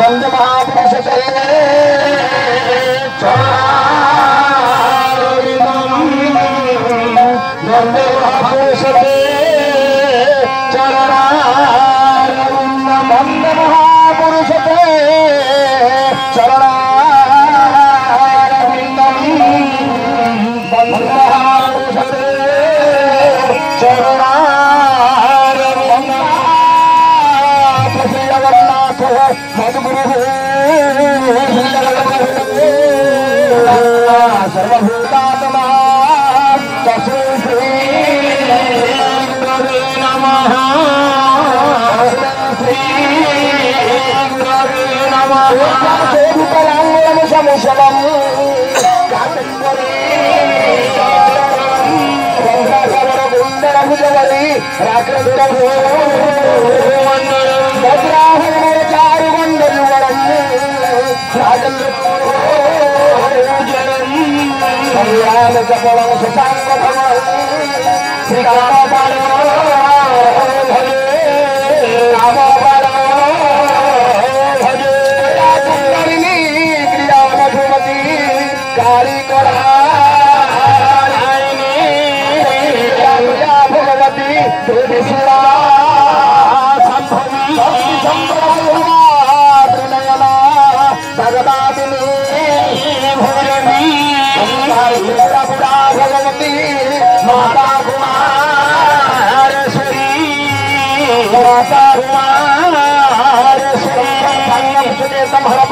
वंदे महा મહૂતા તમા તસૈ શ્રી નમઃ કરએ નમઃ તસૈ શ્રી મુરગ નમઃ સાદો કલાંગલા સમ સલામ ગાત કરએ હો સાદો કબર ગુલ્લા રિજવરી રાત્રા તો હો ભવન વત્રા હમે ચાર ગોંડ જુળએ ગાત ર હો હર જલઈ Ya Allah, Ya हर साई तम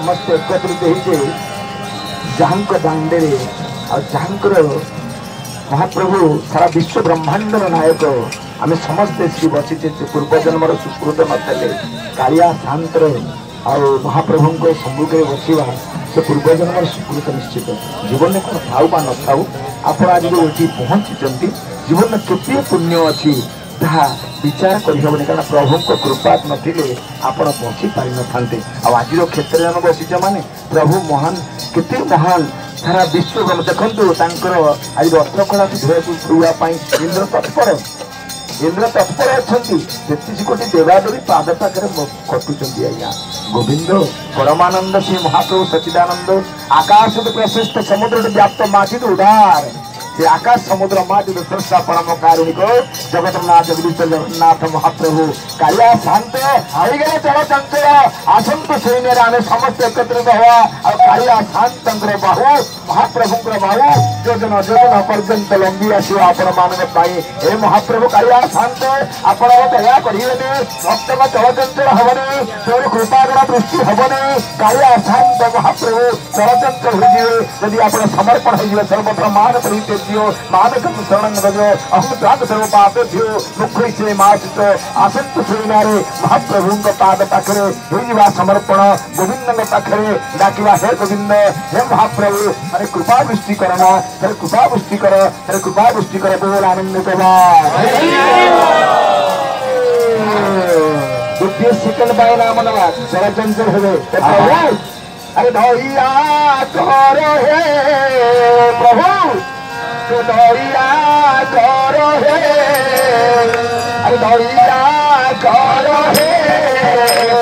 ସମସ୍ତେ ଏକତ୍ରିତ ହେଇଛେ ଯାହାଙ୍କ ଦାଣ୍ଡରେ ଆଉ ଯାହାଙ୍କର ମହାପ୍ରଭୁ ସାରା ବିଶ୍ୱ ବ୍ରହ୍ମାଣ୍ଡର ନାୟକ ଆମେ ସମସ୍ତେ ସେଠି ବସିଛେ ପୂର୍ବଜନ୍ମର ସୁକୃତ ନଥିଲେ କାଳିଆ ଶାନ୍ତରେ ଆଉ ମହାପ୍ରଭୁଙ୍କ ସମ୍ମୁଖରେ ବସିବା ସେ ପୂର୍ବଜନ୍ମର ସୁକୃତ ନିଶ୍ଚିତ ଜୀବନରେ କ'ଣ ଥାଉ ବା ନଥାଉ ଆପଣ ଆଜି ଏଠି ପହଞ୍ଚିଛନ୍ତି ଜୀବନରେ କେତେ ପୁଣ୍ୟ ଅଛି विचार करहबन कहना प्रभु कृपा ना आपड़ बची पार ना आज क्षेत्र में आम बसीच मानी प्रभु महान के महान सारा विश्व देखूर आज रथकड़ा धोवापी इंद्र तत्पर इंद्र तत्पर अच्छा तेतीस कोटी देवादेवी पाद पाखे कटुचं आज्ञा गोविंद परमानंद श्री महाप्रभु सचिदानंद आकाश प्रशस्त समुद्र व्याप्त माटी उदार कि आकाश समुद्र माटी सुरक्षा परमकारिणीको जगतनाथ विश्व महाप्रभु कालिया शांते आईगले चलो चंचल आसंतु सैन्य आम समस्त एकत्रित हवा और कालिया शांतर बाहु महाप्रभुं बाहु योजन योजन पर्यंत लंबी आस हे महाप्रभु कालिया शांते आपण दया करेंगे भक्त चल चंचल हेनी तोर कृपागण दृष्टि हेनी कालिया शांत महाप्रभु चल चंचल हो आप समर्पण हो सर्वप्रमान प्रीति ದಾಸ್ಯೋ ಮಾದಕಂ ಶರಣಂ ಭಜೋ ಅಹಂ ಪ್ರಾತ ಸರ್ವ ಪಾಪೇಭ್ಯೋ ಮುಖ್ಯಶ್ರೀ ಮಾಸಿತ ಆಸಕ್ತ ಶ್ರೀನಾರಿ ಮಹಾಪ್ರಭುଙ୍କ ಪಾದ ପାଖରେ ହେଇଯିବା ସମର୍ପଣ ଗୋବିନ୍ଦଙ୍କ ପାଖରେ ଡାକିବା ହେ ଗୋବିନ୍ଦ ହେ ମହାପ୍ରଭୁ ହରେ କୃପା ବୃଷ୍ଟି କର ହରେ କୃପା ବୃଷ୍ଟି କର ହରେ କୃପା ବୃଷ୍ଟି କର ବୋଲ ଆନନ୍ଦ କବା ଗୋଟିଏ ସେକେଣ୍ଡ ପାଇଁ ନାମ ନେବା ସରଚଞ୍ଚଳ ହେବେ अरे भैया करो हे प्रभु न कर